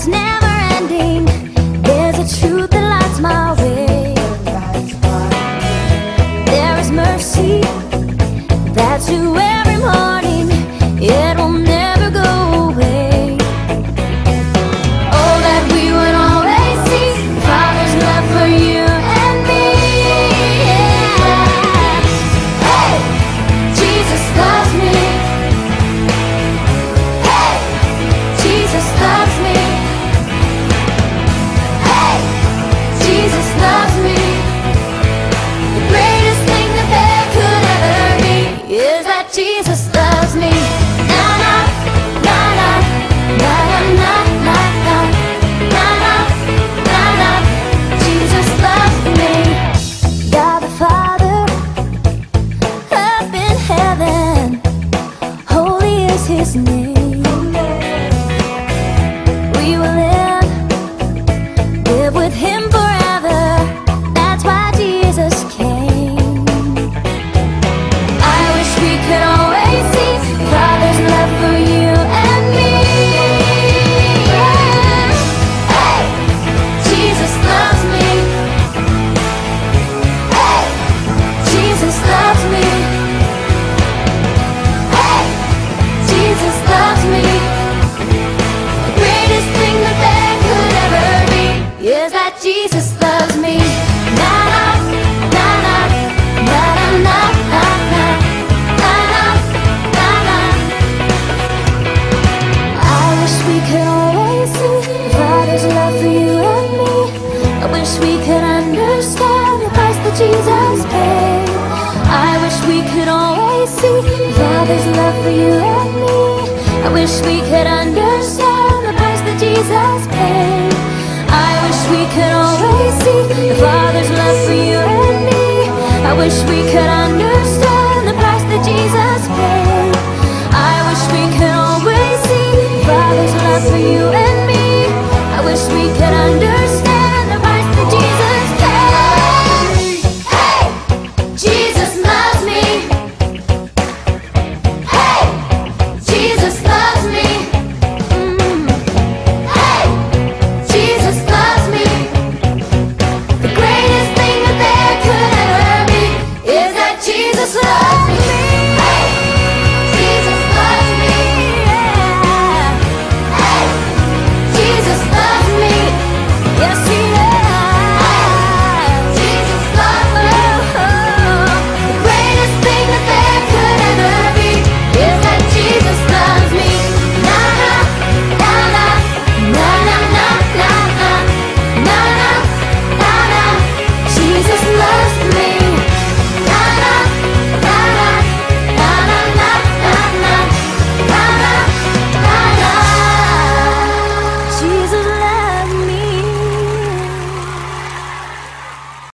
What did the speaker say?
that's never Jesus loves me. Na na na na na na na na na na. Jesus loves me. God the Father up in heaven, holy is His name. You and me. I wish we could understand the price that Jesus paid. I wish we could always see the Father's love for you and me. I wish we could. Happy